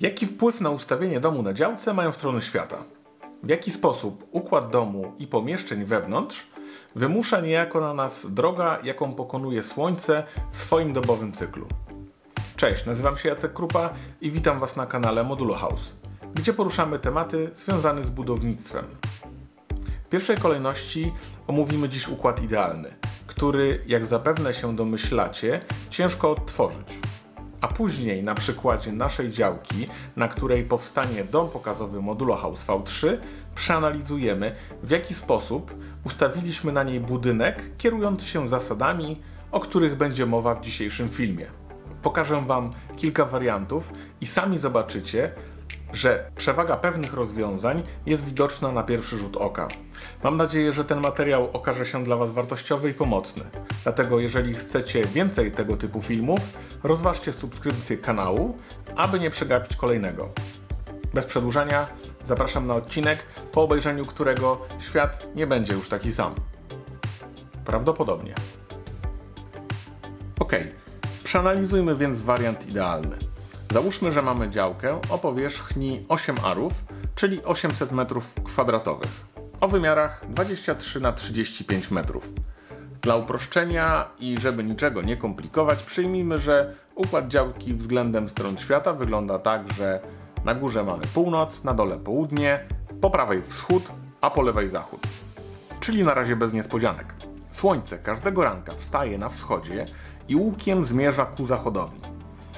Jaki wpływ na ustawienie domu na działce mają strony świata? W jaki sposób układ domu i pomieszczeń wewnątrz wymusza niejako na nas droga, jaką pokonuje Słońce w swoim dobowym cyklu? Cześć, nazywam się Jacek Krupa i witam Was na kanale Modulo House, gdzie poruszamy tematy związane z budownictwem. W pierwszej kolejności omówimy dziś układ idealny, który, jak zapewne się domyślacie, ciężko odtworzyć a później na przykładzie naszej działki, na której powstanie dom pokazowy Modulo House V3, przeanalizujemy w jaki sposób ustawiliśmy na niej budynek, kierując się zasadami, o których będzie mowa w dzisiejszym filmie. Pokażę Wam kilka wariantów i sami zobaczycie, że przewaga pewnych rozwiązań jest widoczna na pierwszy rzut oka. Mam nadzieję, że ten materiał okaże się dla Was wartościowy i pomocny. Dlatego jeżeli chcecie więcej tego typu filmów, rozważcie subskrypcję kanału, aby nie przegapić kolejnego. Bez przedłużania zapraszam na odcinek, po obejrzeniu którego świat nie będzie już taki sam. Prawdopodobnie. Ok, przeanalizujmy więc wariant idealny. Załóżmy, że mamy działkę o powierzchni 8 arów, czyli 800 m2 o wymiarach 23 na 35 metrów. Dla uproszczenia i żeby niczego nie komplikować, przyjmijmy, że układ działki względem stron świata wygląda tak, że na górze mamy północ, na dole południe, po prawej wschód, a po lewej zachód. Czyli na razie bez niespodzianek. Słońce każdego ranka wstaje na wschodzie i łukiem zmierza ku zachodowi.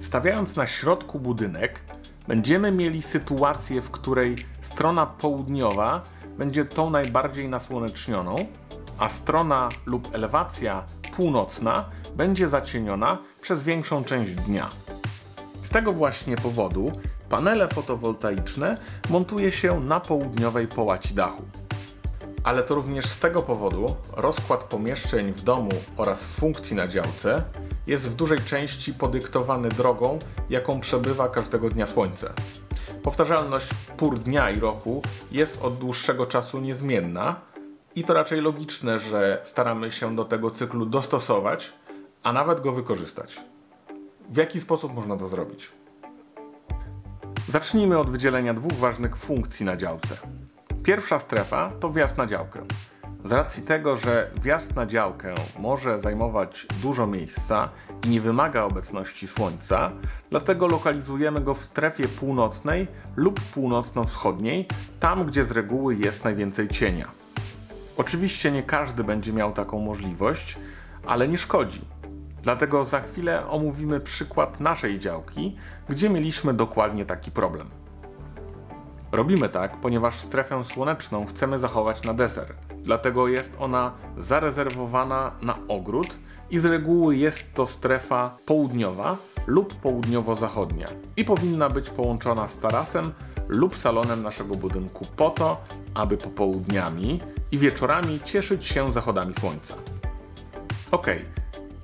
Stawiając na środku budynek, będziemy mieli sytuację, w której strona południowa będzie tą najbardziej nasłonecznioną, a strona lub elewacja północna będzie zacieniona przez większą część dnia. Z tego właśnie powodu panele fotowoltaiczne montuje się na południowej połaci dachu. Ale to również z tego powodu rozkład pomieszczeń w domu oraz funkcji na działce jest w dużej części podyktowany drogą, jaką przebywa każdego dnia Słońce. Powtarzalność pór dnia i roku jest od dłuższego czasu niezmienna i to raczej logiczne, że staramy się do tego cyklu dostosować, a nawet go wykorzystać. W jaki sposób można to zrobić? Zacznijmy od wydzielenia dwóch ważnych funkcji na działce. Pierwsza strefa to wjazd na działkę. Z racji tego, że wjazd na działkę może zajmować dużo miejsca i nie wymaga obecności słońca, dlatego lokalizujemy go w strefie północnej lub północno-wschodniej, tam gdzie z reguły jest najwięcej cienia. Oczywiście nie każdy będzie miał taką możliwość, ale nie szkodzi. Dlatego za chwilę omówimy przykład naszej działki, gdzie mieliśmy dokładnie taki problem. Robimy tak, ponieważ strefę słoneczną chcemy zachować na deser. Dlatego jest ona zarezerwowana na ogród i z reguły jest to strefa południowa lub południowo-zachodnia i powinna być połączona z tarasem lub salonem naszego budynku po to, aby popołudniami i wieczorami cieszyć się zachodami słońca. Ok,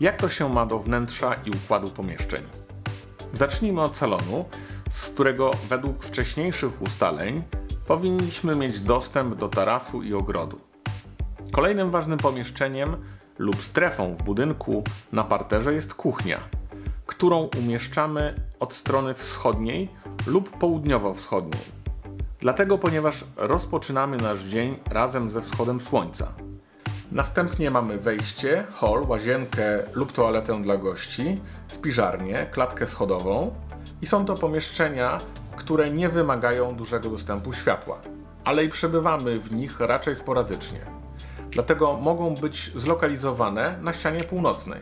jak to się ma do wnętrza i układu pomieszczeń? Zacznijmy od salonu, z którego według wcześniejszych ustaleń powinniśmy mieć dostęp do tarasu i ogrodu. Kolejnym ważnym pomieszczeniem lub strefą w budynku na parterze jest kuchnia, którą umieszczamy od strony wschodniej lub południowo-wschodniej. Dlatego, ponieważ rozpoczynamy nasz dzień razem ze wschodem słońca. Następnie mamy wejście, hol, łazienkę lub toaletę dla gości, spiżarnię, klatkę schodową i są to pomieszczenia, które nie wymagają dużego dostępu światła, ale i przebywamy w nich raczej sporadycznie dlatego mogą być zlokalizowane na ścianie północnej.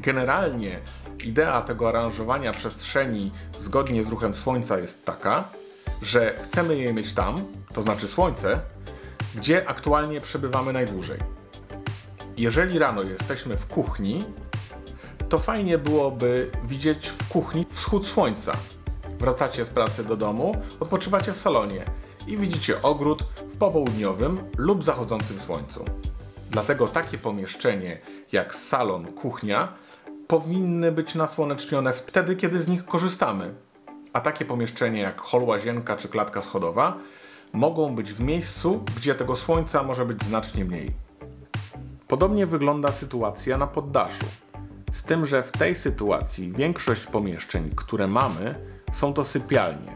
Generalnie idea tego aranżowania przestrzeni zgodnie z ruchem Słońca jest taka, że chcemy je mieć tam, to znaczy Słońce, gdzie aktualnie przebywamy najdłużej. Jeżeli rano jesteśmy w kuchni, to fajnie byłoby widzieć w kuchni wschód słońca. Wracacie z pracy do domu, odpoczywacie w salonie i widzicie ogród w popołudniowym lub zachodzącym słońcu. Dlatego takie pomieszczenie jak salon, kuchnia powinny być nasłonecznione wtedy, kiedy z nich korzystamy. A takie pomieszczenie jak hol, łazienka czy klatka schodowa mogą być w miejscu, gdzie tego słońca może być znacznie mniej. Podobnie wygląda sytuacja na poddaszu. Z tym, że w tej sytuacji większość pomieszczeń, które mamy, są to sypialnie,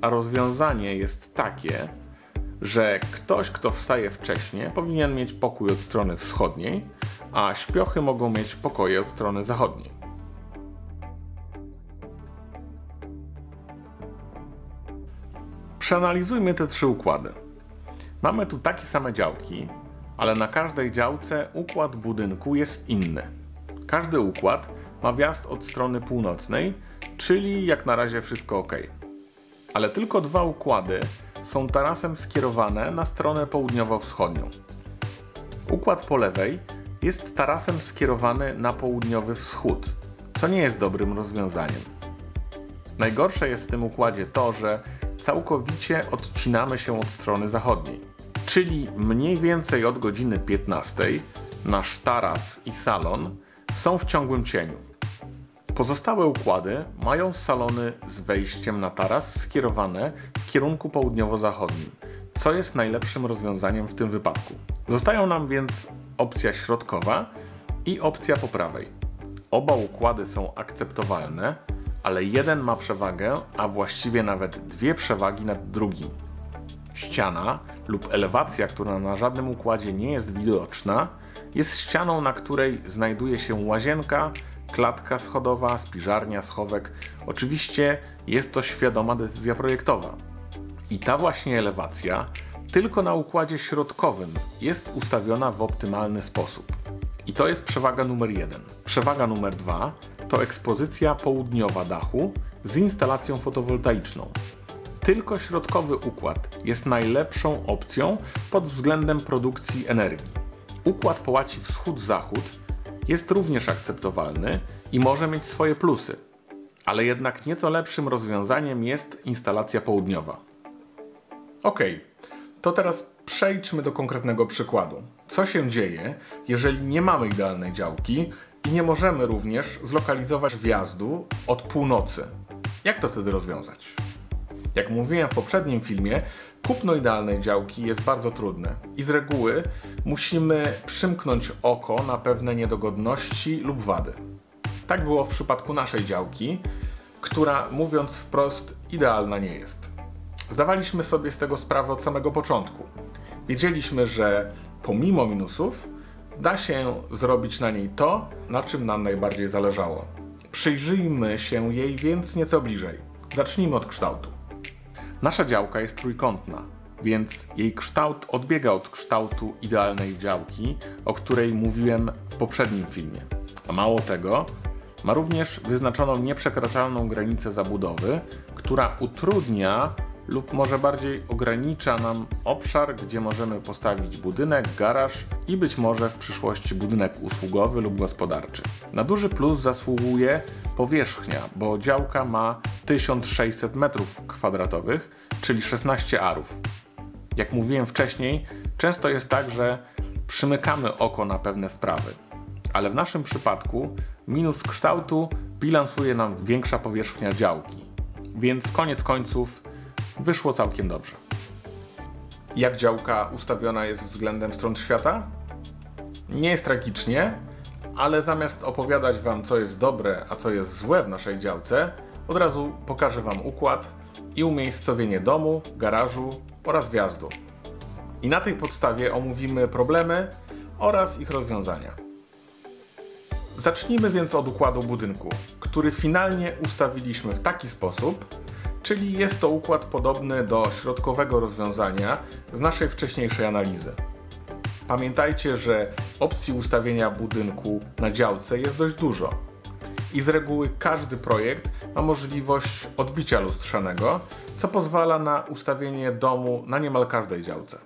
a rozwiązanie jest takie, że ktoś, kto wstaje wcześniej, powinien mieć pokój od strony wschodniej, a śpiochy mogą mieć pokoje od strony zachodniej. Przeanalizujmy te trzy układy. Mamy tu takie same działki, ale na każdej działce układ budynku jest inny. Każdy układ ma wjazd od strony północnej, czyli jak na razie wszystko ok. Ale tylko dwa układy są tarasem skierowane na stronę południowo-wschodnią. Układ po lewej jest tarasem skierowany na południowy wschód, co nie jest dobrym rozwiązaniem. Najgorsze jest w tym układzie to, że całkowicie odcinamy się od strony zachodniej. Czyli mniej więcej od godziny 15 nasz taras i salon są w ciągłym cieniu. Pozostałe układy mają salony z wejściem na taras skierowane w kierunku południowo-zachodnim, co jest najlepszym rozwiązaniem w tym wypadku. Zostają nam więc opcja środkowa i opcja po prawej. Oba układy są akceptowalne, ale jeden ma przewagę, a właściwie nawet dwie przewagi nad drugim. Ściana lub elewacja, która na żadnym układzie nie jest widoczna, jest ścianą, na której znajduje się łazienka, klatka schodowa, spiżarnia, schowek. Oczywiście jest to świadoma decyzja projektowa. I ta właśnie elewacja tylko na układzie środkowym jest ustawiona w optymalny sposób. I to jest przewaga numer jeden. Przewaga numer dwa to ekspozycja południowa dachu z instalacją fotowoltaiczną. Tylko środkowy układ jest najlepszą opcją pod względem produkcji energii. Układ po łaci wschód-zachód jest również akceptowalny i może mieć swoje plusy, ale jednak nieco lepszym rozwiązaniem jest instalacja południowa. Ok, to teraz przejdźmy do konkretnego przykładu. Co się dzieje, jeżeli nie mamy idealnej działki i nie możemy również zlokalizować wjazdu od północy? Jak to wtedy rozwiązać? Jak mówiłem w poprzednim filmie, kupno idealnej działki jest bardzo trudne i z reguły musimy przymknąć oko na pewne niedogodności lub wady. Tak było w przypadku naszej działki, która mówiąc wprost idealna nie jest. Zdawaliśmy sobie z tego sprawę od samego początku. Wiedzieliśmy, że pomimo minusów da się zrobić na niej to, na czym nam najbardziej zależało. Przyjrzyjmy się jej więc nieco bliżej. Zacznijmy od kształtu. Nasza działka jest trójkątna, więc jej kształt odbiega od kształtu idealnej działki, o której mówiłem w poprzednim filmie. A mało tego, ma również wyznaczoną nieprzekraczalną granicę zabudowy, która utrudnia lub może bardziej ogranicza nam obszar, gdzie możemy postawić budynek, garaż i być może w przyszłości budynek usługowy lub gospodarczy. Na duży plus zasługuje powierzchnia, bo działka ma 1600 m2, czyli 16 arów. Jak mówiłem wcześniej, często jest tak, że przymykamy oko na pewne sprawy, ale w naszym przypadku minus kształtu bilansuje nam większa powierzchnia działki. Więc koniec końców wyszło całkiem dobrze. Jak działka ustawiona jest względem stron świata? Nie jest tragicznie, ale zamiast opowiadać Wam, co jest dobre, a co jest złe w naszej działce, od razu pokażę Wam układ i umiejscowienie domu, garażu oraz wjazdu. I na tej podstawie omówimy problemy oraz ich rozwiązania. Zacznijmy więc od układu budynku, który finalnie ustawiliśmy w taki sposób, czyli jest to układ podobny do środkowego rozwiązania z naszej wcześniejszej analizy. Pamiętajcie, że opcji ustawienia budynku na działce jest dość dużo. I z reguły każdy projekt ma możliwość odbicia lustrzanego, co pozwala na ustawienie domu na niemal każdej działce.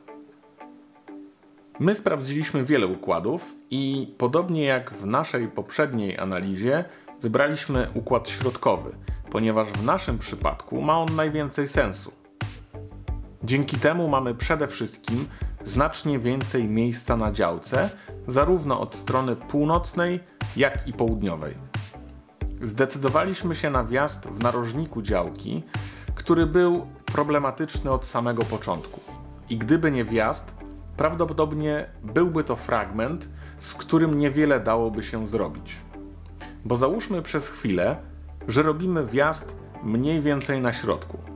My sprawdziliśmy wiele układów i podobnie jak w naszej poprzedniej analizie, wybraliśmy układ środkowy, ponieważ w naszym przypadku ma on najwięcej sensu. Dzięki temu mamy przede wszystkim znacznie więcej miejsca na działce, zarówno od strony północnej, jak i południowej. Zdecydowaliśmy się na wjazd w narożniku działki, który był problematyczny od samego początku. I gdyby nie wjazd, prawdopodobnie byłby to fragment, z którym niewiele dałoby się zrobić. Bo załóżmy przez chwilę, że robimy wjazd mniej więcej na środku.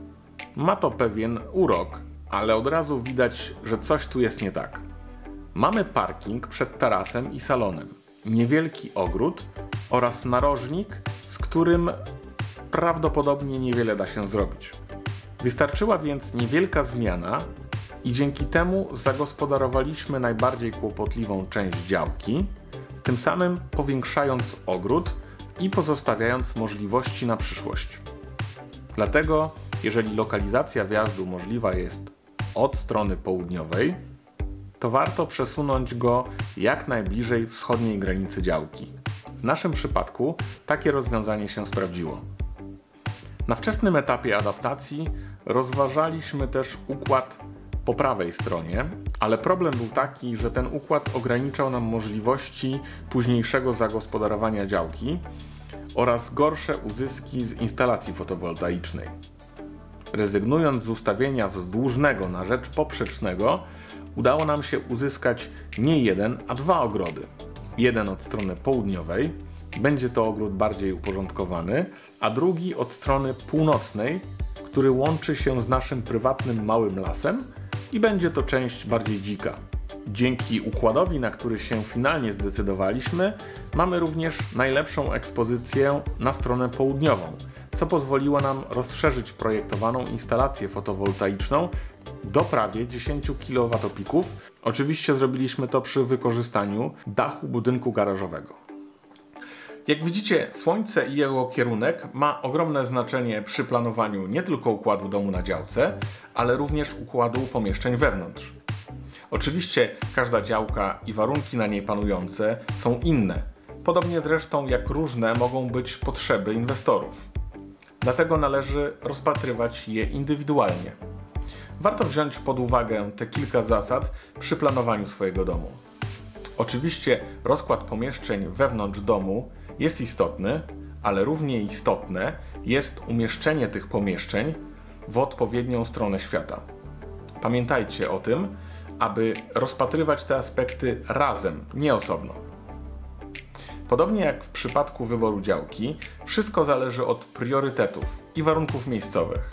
Ma to pewien urok, ale od razu widać, że coś tu jest nie tak. Mamy parking przed tarasem i salonem, niewielki ogród oraz narożnik, z którym prawdopodobnie niewiele da się zrobić. Wystarczyła więc niewielka zmiana i dzięki temu zagospodarowaliśmy najbardziej kłopotliwą część działki, tym samym powiększając ogród i pozostawiając możliwości na przyszłość. Dlatego, jeżeli lokalizacja wjazdu możliwa jest od strony południowej, to warto przesunąć go jak najbliżej wschodniej granicy działki. W naszym przypadku takie rozwiązanie się sprawdziło. Na wczesnym etapie adaptacji rozważaliśmy też układ po prawej stronie, ale problem był taki, że ten układ ograniczał nam możliwości późniejszego zagospodarowania działki oraz gorsze uzyski z instalacji fotowoltaicznej. Rezygnując z ustawienia wzdłużnego na rzecz poprzecznego, udało nam się uzyskać nie jeden, a dwa ogrody. Jeden od strony południowej, będzie to ogród bardziej uporządkowany, a drugi od strony północnej, który łączy się z naszym prywatnym małym lasem i będzie to część bardziej dzika. Dzięki układowi, na który się finalnie zdecydowaliśmy, mamy również najlepszą ekspozycję na stronę południową, co pozwoliło nam rozszerzyć projektowaną instalację fotowoltaiczną do prawie 10 kWp. Oczywiście zrobiliśmy to przy wykorzystaniu dachu budynku garażowego. Jak widzicie, słońce i jego kierunek ma ogromne znaczenie przy planowaniu nie tylko układu domu na działce, ale również układu pomieszczeń wewnątrz. Oczywiście każda działka i warunki na niej panujące są inne, podobnie zresztą jak różne mogą być potrzeby inwestorów. Dlatego należy rozpatrywać je indywidualnie. Warto wziąć pod uwagę te kilka zasad przy planowaniu swojego domu. Oczywiście rozkład pomieszczeń wewnątrz domu jest istotny, ale równie istotne jest umieszczenie tych pomieszczeń w odpowiednią stronę świata. Pamiętajcie o tym, aby rozpatrywać te aspekty razem, nie osobno. Podobnie jak w przypadku wyboru działki, wszystko zależy od priorytetów i warunków miejscowych.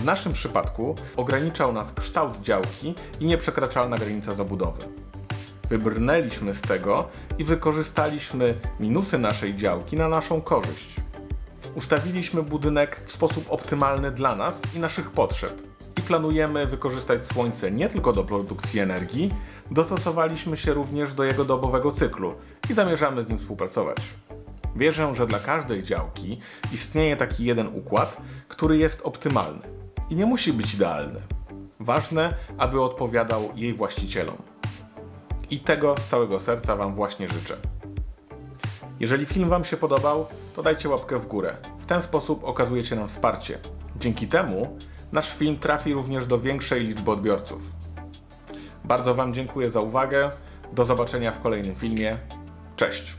W naszym przypadku ograniczał nas kształt działki i nieprzekraczalna granica zabudowy. Wybrnęliśmy z tego i wykorzystaliśmy minusy naszej działki na naszą korzyść. Ustawiliśmy budynek w sposób optymalny dla nas i naszych potrzeb i planujemy wykorzystać słońce nie tylko do produkcji energii, dostosowaliśmy się również do jego dobowego cyklu i zamierzamy z nim współpracować. Wierzę, że dla każdej działki istnieje taki jeden układ, który jest optymalny i nie musi być idealny. Ważne, aby odpowiadał jej właścicielom. I tego z całego serca Wam właśnie życzę. Jeżeli film Wam się podobał, to dajcie łapkę w górę. W ten sposób okazujecie nam wsparcie. Dzięki temu nasz film trafi również do większej liczby odbiorców. Bardzo Wam dziękuję za uwagę. Do zobaczenia w kolejnym filmie. Cześć!